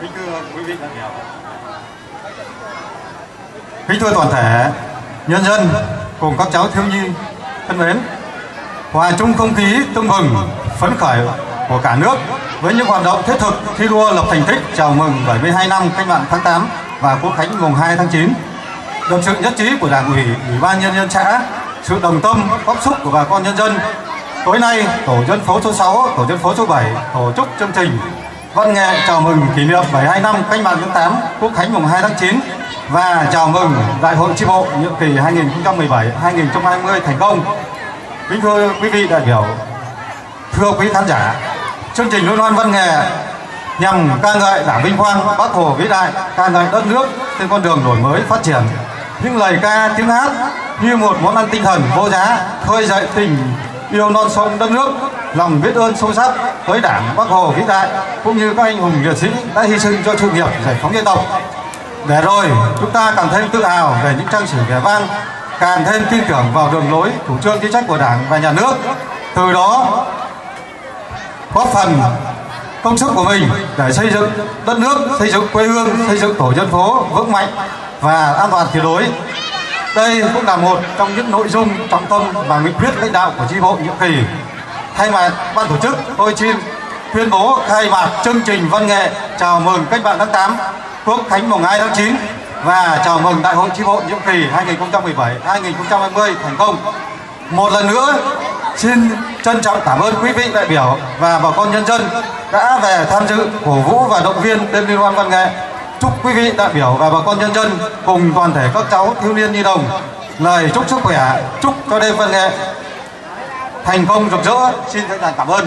Kính thưa quý vị đại biểu, kính thưa toàn thể nhân dân cùng các cháu thiếu nhi thân mến, hòa chung không khí tưng bừng, phấn khởi của cả nước với những hoạt động thiết thực thi đua lập thành tích chào mừng 72 năm cách mạng tháng 8 và quốc khánh mùng 2 tháng 9. Được sự nhất trí của Đảng ủy, Ủy ban nhân dân xã, sự đồng tâm, góp sức của bà con nhân dân, tối nay tổ dân phố số 6, tổ dân phố số 7 tổ chức chương trình Vâng văn nghệ chào mừng kỷ niệm 72 năm cách mạng tháng 8 quốc khánh mùng 2 tháng 9 và chào mừng đại hội chi bộ nhiệm kỳ 2017-2020 thành công. Kính thưa quý vị đại biểu, thưa quý khán giả, chương trình liên hoan văn nghệ nhằm ca ngợi đảng vinh quang bác hồ vĩ đại ca ngợi đất nước trên con đường đổi mới phát triển những lời ca tiếng hát như một món ăn tinh thần vô giá khơi dậy tình yêu non sông đất nước, lòng biết ơn sâu sắc với đảng, bác hồ, vĩ đại, cũng như các anh hùng liệt sĩ đã hy sinh cho sự nghiệp giải phóng dân tộc. Để rồi, chúng ta càng thêm tự hào về những trang sử vẻ vang, càng thêm tin tưởng vào đường lối, chủ trương chính sách của đảng và nhà nước. Từ đó, góp phần công sức của mình để xây dựng đất nước, xây dựng quê hương, xây dựng tổ dân phố vững mạnh và an toàn tuyệt đối đây cũng là một trong những nội dung trọng tâm và nghị quyết lãnh đạo của chi bộ nhiệm kỳ. Thay mặt ban tổ chức, tôi xin tuyên bố khai mạc chương trình văn nghệ chào mừng cách mạng tháng 8 quốc khánh mùng 2 tháng 9 và chào mừng đại hội chi bộ nhiệm kỳ 2017-2020 thành công. Một lần nữa, xin trân trọng cảm ơn quý vị đại biểu và bà con nhân dân đã về tham dự cổ vũ và động viên đêm liên hoan văn nghệ chúc quý vị đại biểu và bà con nhân dân cùng toàn thể các cháu thiếu niên nhi đồng. Lời chúc sức khỏe, chúc cho đêm văn nghệ thành công rực rỡ. Xin chân thành cảm ơn.